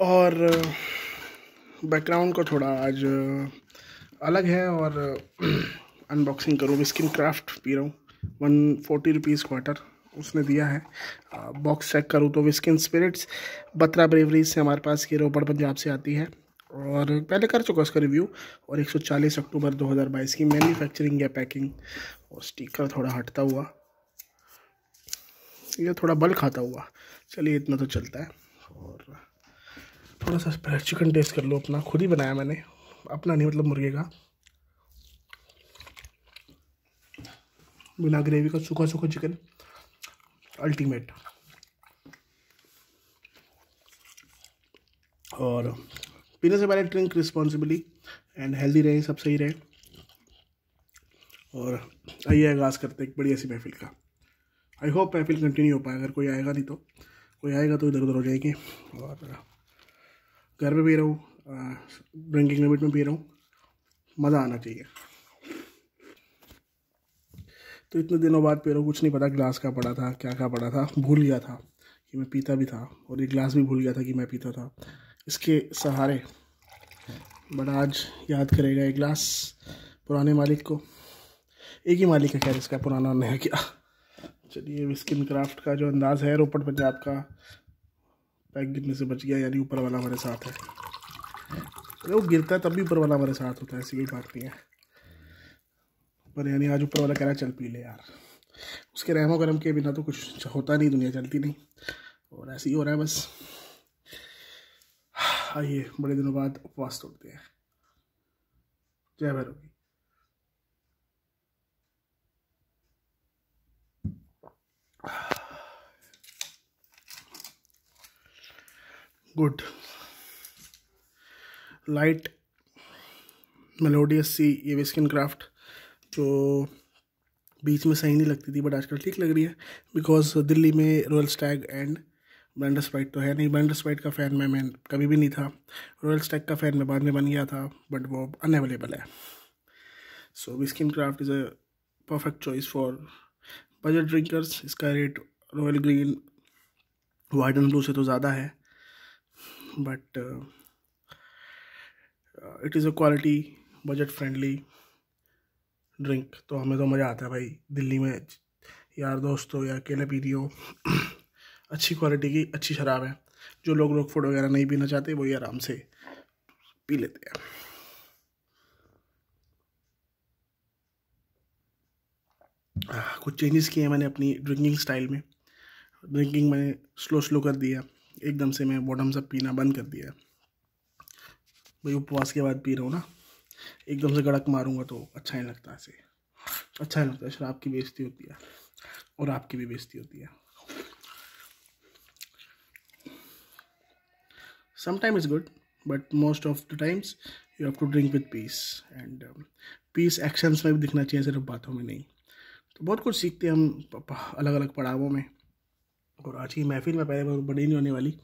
और बैकग्राउंड को थोड़ा आज अलग है और अनबॉक्सिंग करूँ। स्किन क्राफ्ट पी रहा हूँ। वन फोर्टी रुपीज़ क्वार्टर उसने दिया है। बॉक्स चेक करूँ तो विस्किन स्पिरिट्स बत्रा ब्रेवरीज से हमारे पास की रोपड़ पंजाब से आती है। और पहले कर चुका उसका रिव्यू और 140 अक्टूबर 2022 की मैन्युफैक्चरिंग या पैकिंग और स्टिकर थोड़ा हटता हुआ। ये थोड़ा बल खाता हुआ। चलिए इतना तो चलता है। और थोड़ा सा फ्रेश चिकन टेस्ट कर लो अपना। खुद ही बनाया मैंने। अपना नहीं मतलब मुर्गे का। बिना ग्रेवी का सूखा सूखा चिकन अल्टीमेट और पीने से पहले ड्रिंक रिस्पॉन्सिबली एंड हेल्दी रहे, सब सही रहे। और आइए आगाज़ करते हैं एक बड़ी ऐसी महफिल का। आई होप महफिल कंटिन्यू हो पाए। अगर कोई आएगा नहीं तो। कोई आएगा तो इधर उधर हो जाएँगे। और घर में पी रहा हूँ ड्रिंकिंग लिमिट में पी रहा हूँ मज़ा आना चाहिए। तो इतने दिनों बाद पी रहा हूँ कुछ नहीं पता ग्लास का पड़ा था, क्या क्या पड़ा था, भूल गया था कि मैं पीता भी था और ये ग्लास भी भूल गया था कि मैं पीता था। इसके सहारे बट आज याद करेगा ये ग्लास पुराने मालिक को। एक ही मालिक है खैर, इसका पुराना नया क्या। चलिए विस्किन क्राफ्ट का जो अंदाज़ है, रोपड़ पंजाब का पैक गिरने से बच गया? यानी ऊपर वाला हमारे साथ है। अरे वो गिरता है, तब भी ऊपर वाला हमारे साथ होता है, ऐसी कोई बात नहीं है। पर यानी आज ऊपर वाला कह रहा चल पी ले यार। उसके रहमो करम के बिना तो कुछ होता नहीं, दुनिया चलती नहीं। और ऐसे ही हो रहा है बस। आइए, बड़े दिनों बाद उपवास तोड़ते हैं। Jai Bhairavi good. Light, melodious सी ये विस्किन क्राफ्ट जो बीच में सही नहीं लगती थी बट आजकल ठीक लग रही है बिकॉज़ दिल्ली में Royal Stag and brand Sprite तो है नहीं। ब्रांड स्प्राइट का फ़ैन मैं मैं कभी भी नहीं था। रॉयल स्टैग का फ़ैन मैं बाद में बन गया था बट वो अनअवेलेबल है। So Whiskin Craft is a perfect choice for budget drinkers इसका rate Royal Green white and blue से तो ज़्यादा है। But it is a quality budget friendly drink तो हमें तो मज़ा आता है भाई, दिल्ली में यार दोस्त या अकेले पी रही हो, अच्छी क्वालिटी की अच्छी शराब है। जो लोग रोक फ़ूड वगैरह नहीं पीना चाहते, वही आराम से पी लेते हैं। कुछ चेंजेस किए हैं मैंने अपनी ड्रिंकिंग स्टाइल में। ड्रिंकिंग मैंने स्लो स्लो कर दिया एकदम से मैं बॉटम सब पीना बंद कर दिया भाई उपवास के बाद पी रहा हूँ ना एकदम से गड़क मारूँगा तो अच्छा नहीं लगता ऐसे। अच्छा नहीं लगता शराब की बेइज्जती होती है और आपकी भी बेइज्जती होती है। Sometimes it's good but most of the times you have to drink with peace and um, peace actions में भी दिखना चाहिए सिर्फ़ बातों में नहीं। तो बहुत कुछ सीखते हैं हम अलग अलग पड़ावों में। और आज की महफिल में पहले बड़ी नहीं होने वाली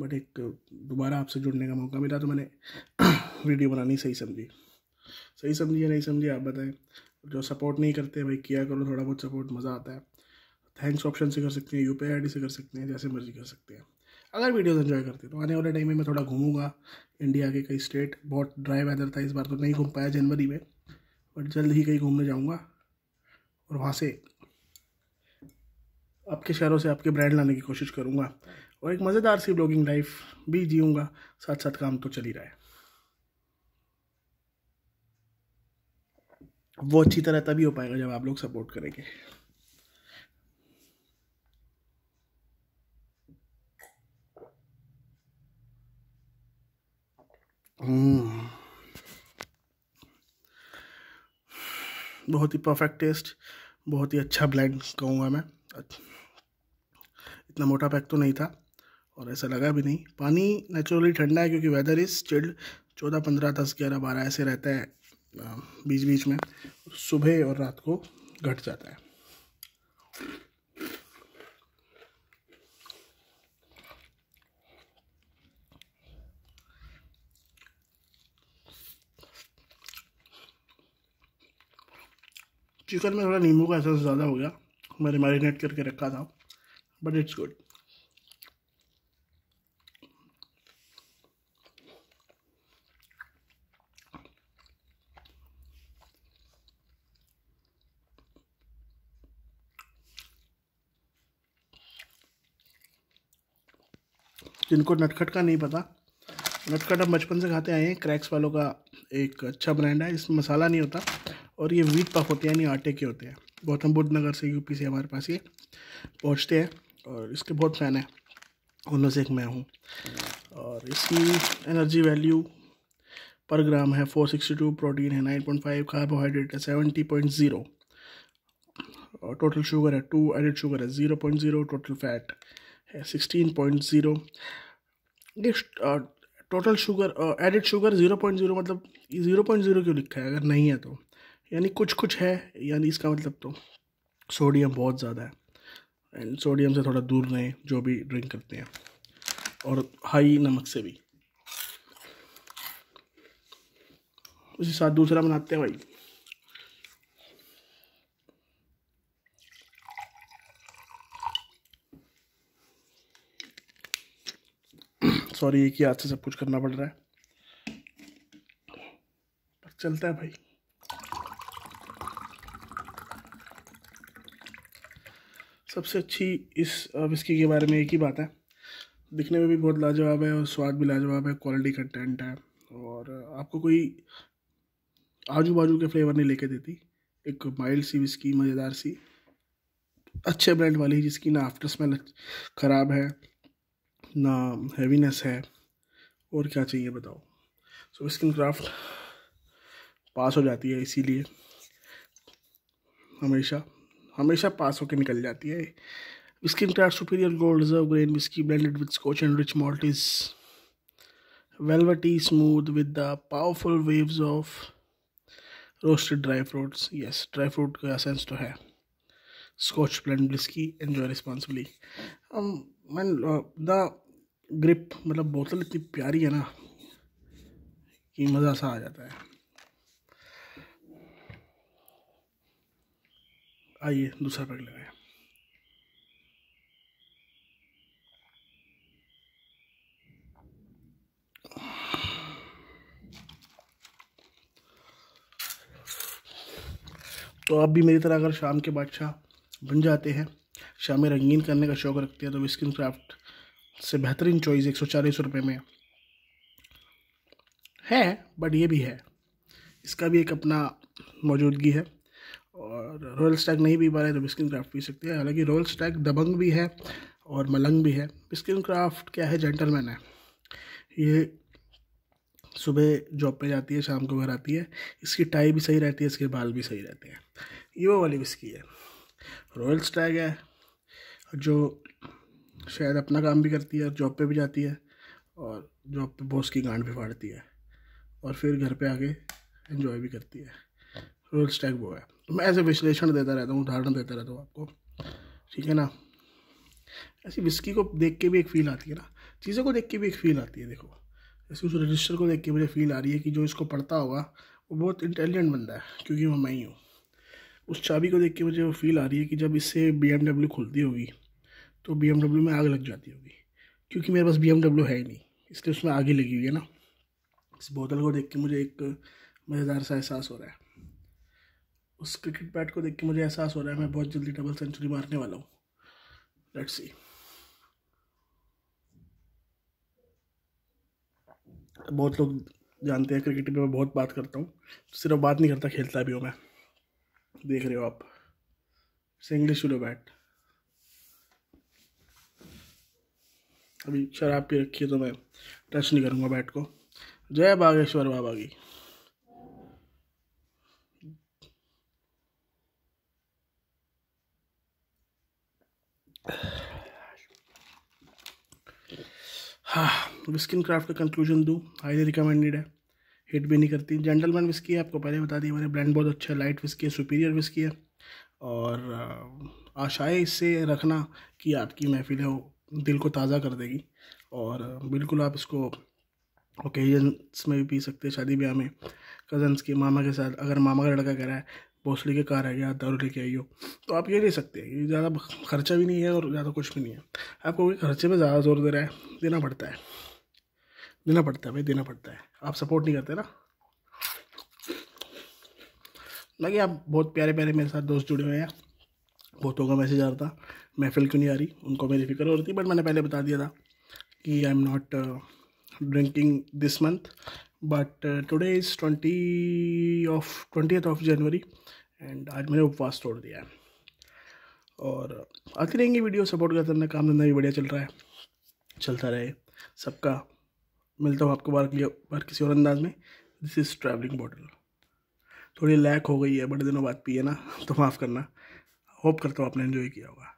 बट एक दोबारा आपसे जुड़ने का मौका मिला तो मैंने वीडियो बनानी सही समझी। सही समझी या नहीं समझी, आप बताएँ। जो सपोर्ट नहीं करते, भाई किया करो, थोड़ा बहुत सपोर्ट मज़ा आता है। थैंक्स ऑप्शन से कर सकते हैं यू पी से कर सकते हैं, जैसे मर्ज़ी कर सकते हैं। अगर वीडियोस एंजॉय करते तो आने वाले टाइम में मैं थोड़ा घूमूँगा। इंडिया के कई स्टेट बहुत ड्राई वेदर था इस बार तो नहीं घूम पाया जनवरी में। बट जल्द ही कहीं घूमने जाऊँगा। और वहाँ से आपके शहरों से आपके ब्रांड लाने की कोशिश करूँगा और एक मज़ेदार सी ब्लॉगिंग लाइफ भी जीऊँगा। साथ साथ काम तो चल ही रहा है। वो अच्छी तरह तभी हो पाएगा जब आप लोग सपोर्ट करेंगे। हम्म। बहुत ही परफेक्ट टेस्ट बहुत ही अच्छा ब्लेंड कहूँगा मैं। इतना मोटा पैक तो नहीं था और ऐसा लगा भी नहीं। पानी नेचुरली ठंडा है क्योंकि वेदर इज़ चिल्ड चौदह, पंद्रह, दस, ग्यारह, बारह ऐसे रहता है बीच बीच में। सुबह और रात को घट जाता है। चिकन में थोड़ा नींबू का एसेंस ज़्यादा हो गया। मैंने मैरिनेट करके रखा था। बट इट्स गुड जिनको नटखट का नहीं पता, नटखट हम बचपन से खाते आए हैं। क्रैक्स वालों का एक अच्छा ब्रांड है। इसमें मसाला नहीं होता। और ये वीट पफ होते हैं, यानी आटे के होते हैं। गौतम बुद्ध नगर से यूपी से हमारे पास ये पहुँचते हैं और इसके बहुत फ़ैन है। उनमें से एक मैं हूँ। और इसकी एनर्जी वैल्यू पर ग्राम है फोर सिक्सटी टू प्रोटीन है नाइन पॉइंट फाइव कार्बोहाइड्रेट है सेवेंटी पॉइंट ज़ीरो और टोटल शुगर है टू एडिड शुगर है zero point zero total fat है सिक्सटीन पॉइंट ज़ीरो ये total sugar added sugar zero point zero मतलब zero point zero क्यों लिखा है? अगर नहीं है तो। यानी कुछ कुछ है, यानी इसका मतलब तो सोडियम बहुत ज़्यादा है। एंड सोडियम से थोड़ा दूर रहें, जो भी ड्रिंक करते हैं। और हाई नमक से भी। उसी साथ दूसरा बनाते हैं भाई। सॉरी एक ही हाथ से सब कुछ करना पड़ रहा है। पर चलता है भाई। सबसे अच्छी इस विस्की के बारे में एक ही बात है। दिखने में भी बहुत लाजवाब है और स्वाद भी लाजवाब है क्वालिटी कंटेंट है और आपको कोई आजू बाजू के फ्लेवर नहीं लेके देती। एक माइल्ड सी विस्की मज़ेदार सी, अच्छे ब्रांड वाली, जिसकी ना आफ्टर स्मेल ख़राब है, ना हैवीनेस है। और क्या चाहिए बताओ? सो स्किन क्राफ्ट पास हो जाती है इसीलिए, हमेशा। हमेशा पास होकर निकल जाती है। Skin Craft superior gold reserve grain whisky blended with scotch and rich malt is velvety smooth with the powerful waves of roasted dry fruits. Yes, dry fruit का सेंस तो है। Scotch blend whisky enjoy responsibly man the grip मतलब बोतल इतनी प्यारी है ना, कि मज़ा सा आ जाता है। आइए, दूसरा पैक लगाए। तो आप भी मेरी तरह अगर शाम के बादशाह बन जाते हैं, शाम में रंगीन करने का शौक़ रखते हैं तो विस्किन क्राफ्ट से बेहतरीन चॉइस एक सौ चालीस रुपये में है बट ये भी है। इसका भी एक अपना मौजूदगी है। और रॉयल स्टैग नहीं पी पा रहे तो बिस्किन क्राफ्ट पी सकते हैं। हालाँकि रॉयल स्टैग दबंग भी है और मलंग भी है। बिस्किन क्राफ्ट क्या है? जेंटलमैन है। ये सुबह जॉब पे जाती है, शाम को घर आती है। इसकी टाई भी सही रहती है, इसके बाल भी सही रहते हैं। ये वो वाली बिस्की है। रॉयल स्टैग है, जो शायद अपना काम भी करती है और जॉब पे भी जाती है और जॉब पे बॉस की गांड भी फाड़ती है और फिर घर पे आके एंजॉय भी करती है। रोल स्टैग वो है। मैं ऐसे विश्लेषण देता रहता हूँ, उदाहरण देता रहता हूँ आपको। ठीक है ना? ऐसी विस्की को देख के भी एक फ़ील आती है ना। चीज़ों को देख के भी एक फ़ील आती है, देखो। ऐसे उस रजिस्टर को देख के मुझे फ़ील आ रही है कि जो इसको पढ़ता होगा, वो बहुत इंटेलिजेंट बंदा है, क्योंकि वो मैं ही हूँ। उस चाबी को देख के मुझे वो फील आ रही है कि जब इससे BMW खुलती होगी तो BMW में आग लग जाती होगी, क्योंकि मेरे पास BMW है ही नहीं, इसलिए उसमें आगे लगी हुई है ना। इस बोतल को देख के मुझे एक मज़ेदार सा एहसास हो रहा है। उस क्रिकेट बैट को देख के मुझे एहसास हो रहा है मैं बहुत जल्दी डबल सेंचुरी मारने वाला हूँ। लेट्स सी बहुत लोग जानते हैं क्रिकेट में मैं बहुत बात करता हूँ। सिर्फ़ बात नहीं करता, खेलता भी हूँ मैं। देख रहे हो आप। इंग्लिश लो बैट अभी शराब पी रखी है तो मैं टच नहीं करूँगा बैट को। जय बागेश्वर बाबा की हाँ विस्किन क्राफ्ट का कंक्लूजन दूँ हाईली रिकमेंडेड है। हिट भी नहीं करती। जेंटलमैन विस्की है, आपको पहले बता दिया मैंने ब्रांड बहुत अच्छा है। लाइट विस्की है सुपीरियर विस्की है। और आशाएँ इससे रखना कि आपकी महफिल है दिल को ताज़ा कर देगी। और, बिल्कुल आप इसको ओकेजन्स में भी पी सकते हैं। शादी ब्याह में कज़न्स के, मामा के साथ, अगर मामा का लड़का कह रहा है भोसले के कार आ गया दारू लेके आई हो तो आप ये ले सकते हैं, ये ज़्यादा खर्चा भी नहीं है और ज़्यादा कुछ भी नहीं है। आपको खर्चे में ज़्यादा ज़ोर दे रहा है, देना पड़ता है। देना पड़ता है भाई, देना पड़ता है। आप सपोर्ट नहीं करते ना। लगे आप बहुत प्यारे प्यारे मेरे साथ दोस्त जुड़े हुए हैं। बहुतों का मैसेज आ रहा था महफिल क्यों नहीं आ रही? उनको मेरी फ़िक्र हो रही थी बट मैंने पहले बता दिया था कि I am not drinking this month but today is twenty of twenty of January and आज मैंने उपवास तोड़ दिया है। और आती रहेंगी वीडियो सपोर्ट करते रहना, काम धंधा भी बढ़िया चल रहा है। चलता रहे। सबका, मिलता हूँ आपको बार बार किसी और अंदाज में। दिस इज़ ट्रैवलिंग बॉटल थोड़ी लैक हो गई है, बड़े दिनों बाद पिए ना तो माफ़ करना। होप करता हूँ आपने इन्जॉय किया होगा।